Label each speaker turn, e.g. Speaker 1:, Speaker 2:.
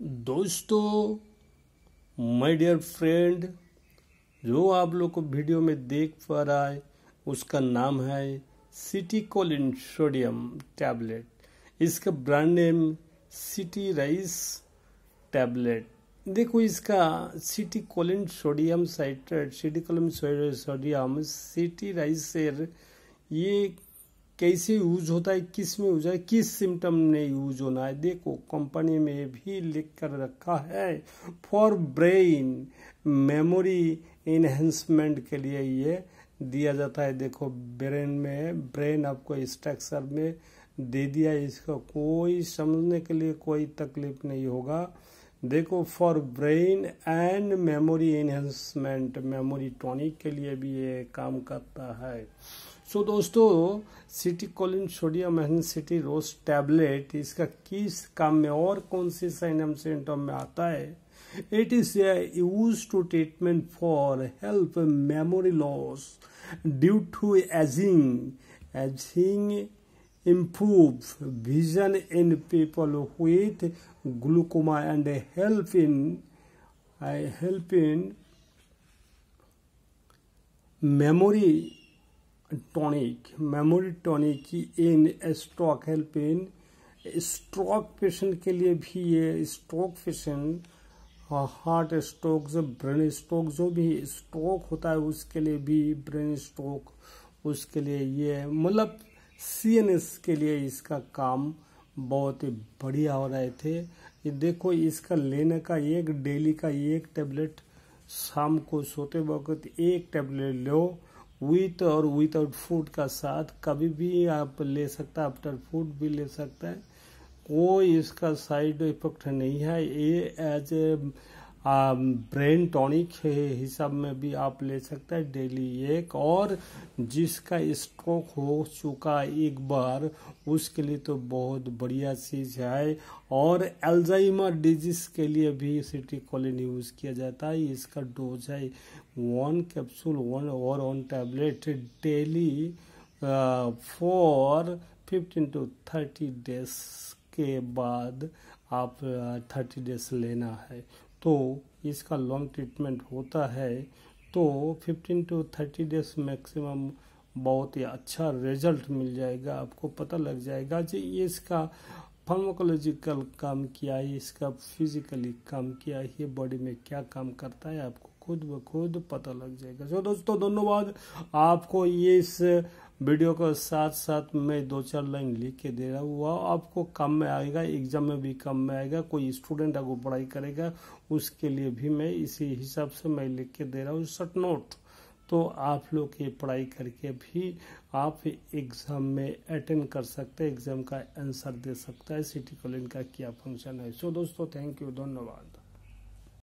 Speaker 1: दोस्तों my dear friend जो आप लोग को वीडियो में देख पा रहा है, उसका नाम है सिटी कोलिन सोडियम टैबलेट इसका brand name citi rise tablet देखो, इसका citicoline sodium citrate citicoline sodium citi rise ये कैसे यूज़ होता है, किसमें यूज़ है, किस सिम्टम में यूज़ होना है। देखो कंपनी में भी लिख कर रखा है फॉर ब्रेन मेमोरी इनहेंसमेंट के लिए ये दिया जाता है। देखो ब्रेन में ब्रेन आपको स्ट्रक्चर में दे दिया इसका कोई समझने के लिए कोई तकलीफ़ नहीं होगा। देखो for brain and memory enhancement memory tonic के लिए भी ये काम करता है। सो so, दोस्तों citicoline sodium and citi rose tablet इसका किस काम में और कौन सी साइनम सिम्टम में आता है? It is use to treatment for help memory loss due to ageing ageing improve vision in people with glaucoma and help in uh, help in memory tonic memory tonic in stroke help in stroke patient के लिए भी ये stroke patient heart stroke जो brain stroke जो भी stroke होता है उसके लिए भी ब्रेन स्ट्रोक उसके लिए ये मतलब सीएनएस के लिए इसका काम बहुत ही बढ़िया हो रहे थे। ये देखो, इसका लेने का एक, डेली का एक टेबलेट शाम को सोते वक्त एक टेबलेट लो विथ और विदाउट फ़ूड का साथ कभी भी आप ले सकता है आफ्टर फ़ूड भी ले सकते हैं। कोई इसका साइड इफ़ेक्ट नहीं है। ये एज ए ब्रेन टॉनिक हिसाब में भी आप ले सकते हैं डेली एक, और जिसका स्ट्रोक हो चुका एक बार, उसके लिए तो बहुत बढ़िया चीज़ है। और एल्जाइमर डिज़ीज़ के लिए भी सिटी कॉलिन यूज़ किया जाता है। इसका डोज है वन कैप्सूल, वन और one tablet daily for fifteen to thirty days के बाद आप थर्टी डेज़ लेना है। तो इसका लॉन्ग ट्रीटमेंट होता है तो 15 टू 30 डेज़ मैक्सिमम बहुत ही अच्छा रिज़ल्ट मिल जाएगा। आपको पता लग जाएगा जी इसका फार्माकोलॉजिकल काम किया है इसका फिजिकली काम किया है ये बॉडी में क्या काम करता है, आपको खुद ब खुद पता लग जाएगा। जो दोस्तों, धन्यवाद। आपको ये इस वीडियो के साथ साथ मैं दो चार लाइन लिख के दे रहा हूँ। वह आपको कम में आएगा, एग्ज़ाम में भी कम में आएगा, कोई स्टूडेंट अगर पढ़ाई करेगा, उसके लिए भी मैं इसी हिसाब से मैं लिख के दे रहा हूँ शर्ट नोट तो आप लोग ये पढ़ाई करके भी आप एग्ज़ाम में अटेंड कर सकते हैं, एग्ज़ाम का आंसर दे सकता है सिटी कॉलिन का क्या फ़ंक्शन है। सो दोस्तों थैंक यू धन्यवाद।